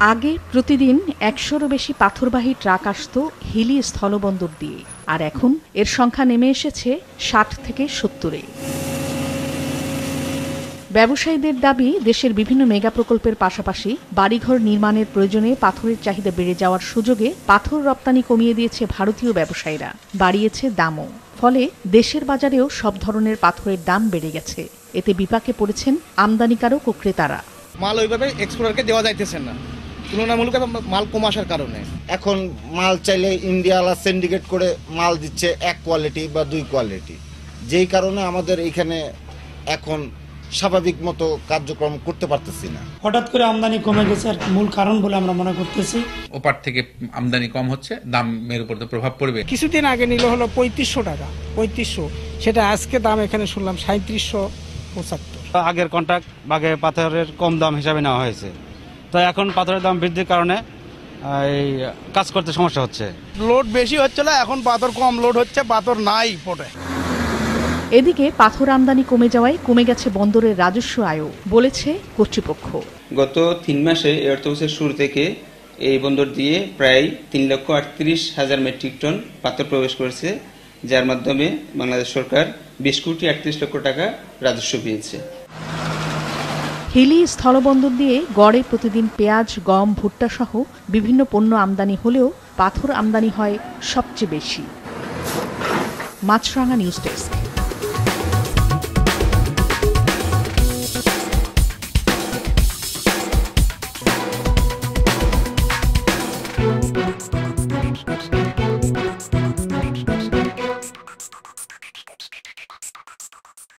আগে প্রতিদিন একশোরও বেশি পাথরবাহী ট্রাক আসত হিলি স্থলবন্দর দিয়ে। আর এখন এর সংখ্যা নেমে এসেছে ষাট থেকে সত্তরে। ব্যবসায়ীদের দাবি, দেশের বিভিন্ন মেগা প্রকল্পের পাশাপাশি বাড়িঘর নির্মাণের প্রয়োজনে পাথরের চাহিদা বেড়ে যাওয়ার সুযোগে পাথর রপ্তানি কমিয়ে দিয়েছে ভারতীয় ব্যবসায়ীরা। বাড়িয়েছে দামও। ফলে দেশের বাজারেও সব ধরনের পাথরের দাম বেড়ে গেছে। এতে বিপাকে পড়েছেন আমদানিকারক ও ক্রেতারা। মাল ওইভাবে এক্সপোর্টারকে দেওয়া যাইতেছে না। তুলনামূলকভাবে মাল কম আসার কারণে। এখন মাল চাইলে ইন্ডিয়ালা সিন্ডিকেট করে মাল দিচ্ছে এক কোয়ালিটি বা দুই কোয়ালিটি যেই কারণে আমাদের এইখানে এখন স্বাভাবিক মতো কার্যক্রম করতে পারতেছি না। হঠাৎ করে আমদানি কমে গেছে আর মূল কারণ বলে আমরা মনে করতেছি। ওপার থেকে আমদানি কম হচ্ছে দামের উপর তো প্রভাব পড়বে। কিছুদিন আগে নিল হলো পঁয়ত্রিশশো টাকা পঁয়ত্রিশশো। সেটা আজকে দাম এখানে শুনলাম সাঁত্রিশশো পঁচাত্তর। আগের কন্ট্রাক্ট বাগে পাথরের কম দাম হিসাবে নেওয়া হয়েছে। তো এখন পাথরের দাম বৃদ্ধির কারণে এই কাজ করতে সমস্যা হচ্ছে। লোড বেশি হচ্ছে না এখন পাথর কম লোড হচ্ছে পাথর নাই পড়ে এদিকে পাথর আমদানি কমে যাওয়ায় কমে গেছে বন্দরের রাজস্ব আয়ও বলেছে কর্তৃপক্ষ। গত তিন মাসে এই অর্থবছরের শুরু থেকে এই বন্দর দিয়ে প্রায় তিন লক্ষ আটত্রিশ হাজার মেট্রিক টন পাথর প্রবেশ করেছে যার মাধ্যমে বাংলাদেশ সরকার বিশ কোটি আটত্রিশ লক্ষ টাকা রাজস্ব পেয়েছে। হিলি স্থলবন্দর দিয়ে গড়ে প্রতিদিন পেঁয়াজ, গম, ভুট্টা সহ বিভিন্ন পণ্য আমদানি হলেও পাথর আমদানি হয় সবচেয়ে বেশি। Maasranga news desk.